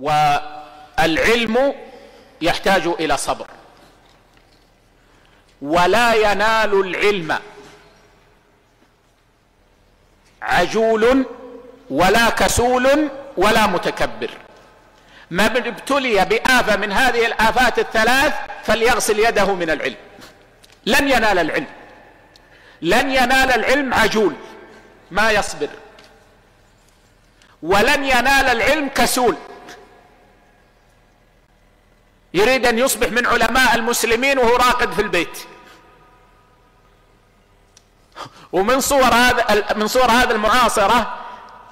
والعلم يحتاج إلى صبر. ولا ينال العلم عجول ولا كسول ولا متكبر. من ابتلي بآفة من هذه الآفات الثلاث فليغسل يده من العلم. لن ينال العلم. لن ينال العلم عجول. ما يصبر. ولن ينال العلم كسول. يريد أن يصبح من علماء المسلمين وهو راقد في البيت. ومن صور هذا من صور هذه المعاصرة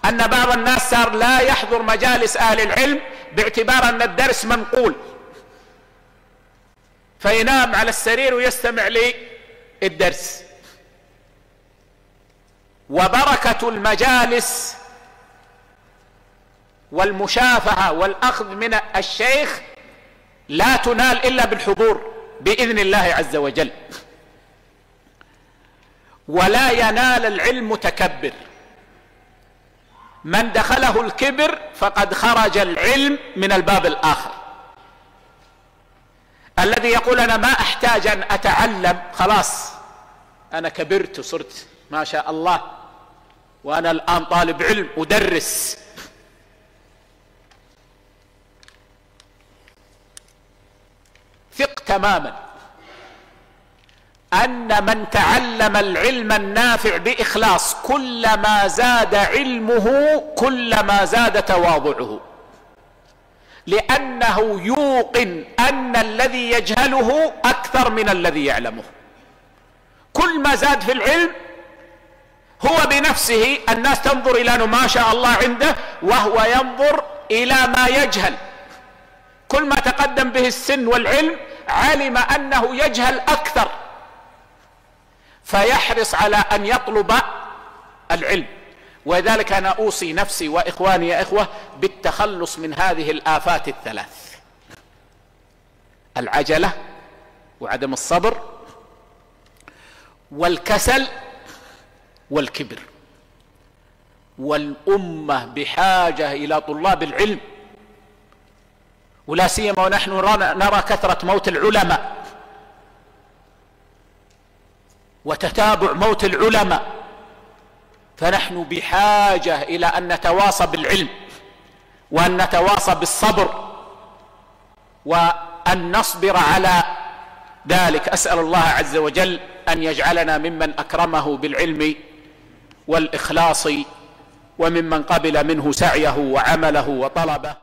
أن بعض الناس صار لا يحضر مجالس أهل العلم باعتبار أن الدرس منقول. فينام على السرير ويستمع للدرس. وبركة المجالس والمشافهة والأخذ من الشيخ لا تنال إلا بالحضور بإذن الله عز وجل. ولا ينال العلم متكبر. من دخله الكبر فقد خرج العلم من الباب الآخر. الذي يقول أنا ما أحتاج أن أتعلم خلاص أنا كبرت وصرت ما شاء الله وأنا الآن طالب علم أدرس. تماما. أن من تعلم العلم النافع بإخلاص كلما زاد علمه كلما زاد تواضعه. لأنه يوقن أن الذي يجهله أكثر من الذي يعلمه. كل ما زاد في العلم هو بنفسه الناس تنظر إلى ما شاء الله عنده وهو ينظر إلى ما يجهل. كل ما تقدم به السن والعلم علم أنه يجهل أكثر. فيحرص على أن يطلب العلم. ولذلك أنا أوصي نفسي وإخواني يا إخوة بالتخلص من هذه الآفات الثلاث. العجلة وعدم الصبر والكسل والكبر. والأمة بحاجة إلى طلاب العلم. ولا سيما ونحن نرى كثرة موت العلماء. وتتابع موت العلماء. فنحن بحاجة إلى أن نتواصى بالعلم وأن نتواصى بالصبر وأن نصبر على ذلك. أسأل الله عز وجل أن يجعلنا ممن أكرمه بالعلم والإخلاص وممن قبل منه سعيه وعمله وطلبه.